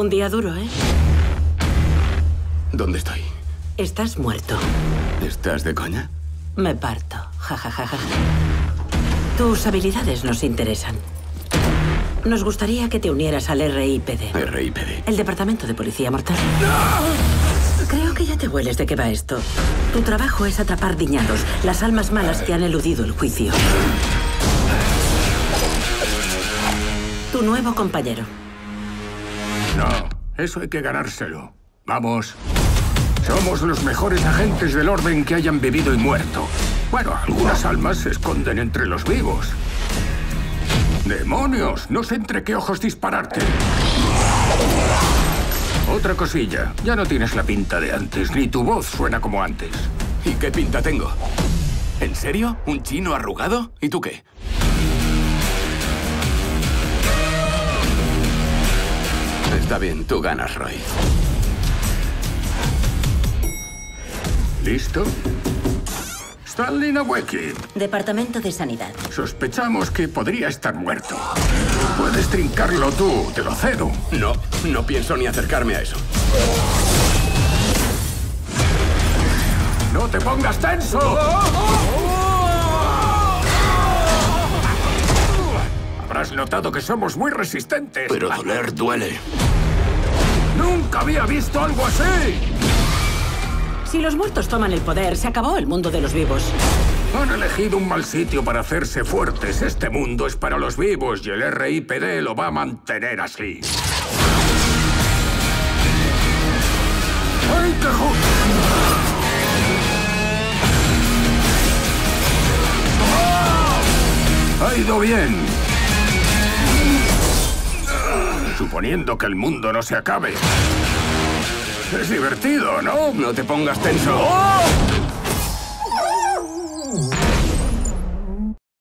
Un día duro, ¿eh? ¿Dónde estoy? Estás muerto. ¿Estás de coña? Me parto. Ja, ja, ja, ja. Tus habilidades nos interesan. Nos gustaría que te unieras al RIPD. RIPD. El Departamento de Policía Mortal. Creo que ya te hueles de qué va esto. Tu trabajo es atrapar diñados, las almas malas que han eludido el juicio. Tu nuevo compañero. No, eso hay que ganárselo. Vamos. Somos los mejores agentes del orden que hayan vivido y muerto. Bueno, algunas almas se esconden entre los vivos. ¡Demonios! No sé entre qué ojos dispararte. Otra cosilla. Ya no tienes la pinta de antes, ni tu voz suena como antes. ¿Y qué pinta tengo? ¿En serio? ¿Un chino arrugado? ¿Y tú qué? Bien, tú ganas, Roy. ¿Listo? Stanley Naweki. Departamento de Sanidad. Sospechamos que podría estar muerto. Puedes trincarlo tú, te lo cedo. No, no pienso ni acercarme a eso. ¡No te pongas tenso! Habrás notado que somos muy resistentes. Pero doler duele. ¡Nunca había visto algo así! Si los muertos toman el poder, se acabó el mundo de los vivos. Han elegido un mal sitio para hacerse fuertes. Este mundo es para los vivos y el RIPD lo va a mantener así. ¡Ay, qué ju- Ha ido bien. Suponiendo que el mundo no se acabe. Es divertido, ¿no? No te pongas tenso.